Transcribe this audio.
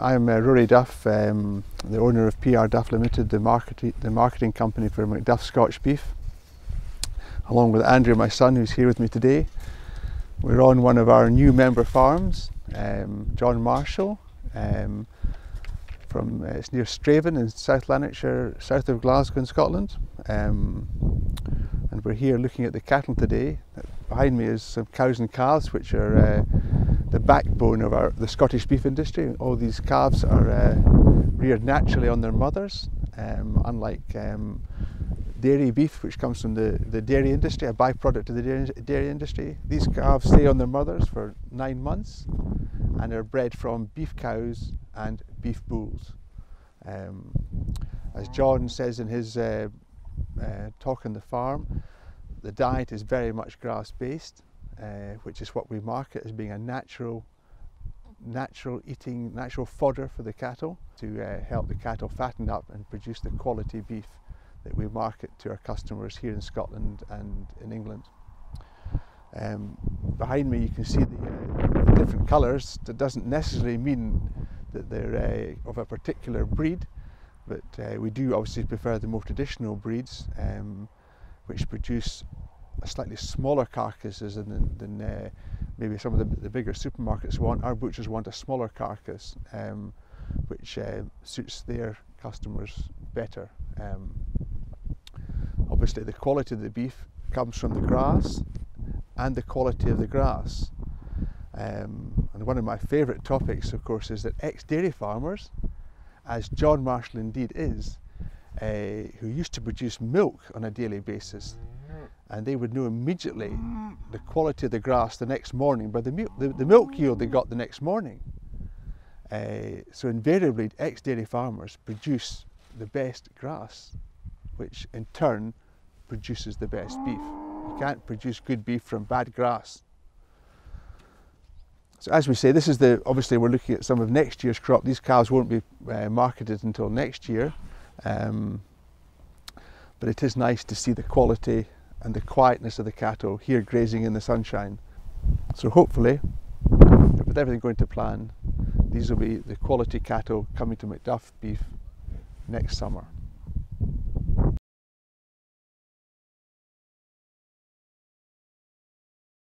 I'm uh, Rory Duff, um, the owner of PR Duff Limited, the, market, the marketing company for Macduff Scotch Beef, along with Andrew, my son, who's here with me today. We're on one of our new member farms, um, John Marshall, um, from uh, it's near Strathaven in South Lanarkshire, south of Glasgow in Scotland. Um, and we're here looking at the cattle today. Behind me is some cows and calves, which are uh, the backbone of our, the Scottish beef industry. All these calves are uh, reared naturally on their mothers, um, unlike um, dairy beef, which comes from the, the dairy industry, a byproduct of the dairy, dairy industry. These calves stay on their mothers for nine months and are bred from beef cows and beef bulls. Um, as John says in his uh, uh, talk on the farm, the diet is very much grass based uh, which is what we market as being a natural natural eating, natural fodder for the cattle to uh, help the cattle fatten up and produce the quality beef that we market to our customers here in Scotland and in England. Um, behind me you can see the, uh, the different colours. That doesn't necessarily mean that they're uh, of a particular breed, but uh, we do obviously prefer the more traditional breeds um, which produce slightly smaller carcasses than, than uh, maybe some of the, the, bigger supermarkets want. Our butchers want a smaller carcass, um, which uh, suits their customers better. Um, obviously, the quality of the beef comes from the grass and the quality of the grass. Um, and one of my favourite topics, of course, is that ex dairy farmers, as John Marshall indeed is, uh, who used to produce milk on a daily basis, and they would know immediately the quality of the grass the next morning by the, milk, the, the milk yield they got the next morning. Uh, so invariably, ex-dairy farmers produce the best grass, which in turn produces the best beef. You can't produce good beef from bad grass. So as we say, this is the obviously we're looking at some of next year's crop. These cows won't be uh, marketed until next year, um, but it is nice to see the quality and the quietness of the cattle here grazing in the sunshine. So hopefully, with everything going to plan, these will be the quality cattle coming to Macduff beef next summer.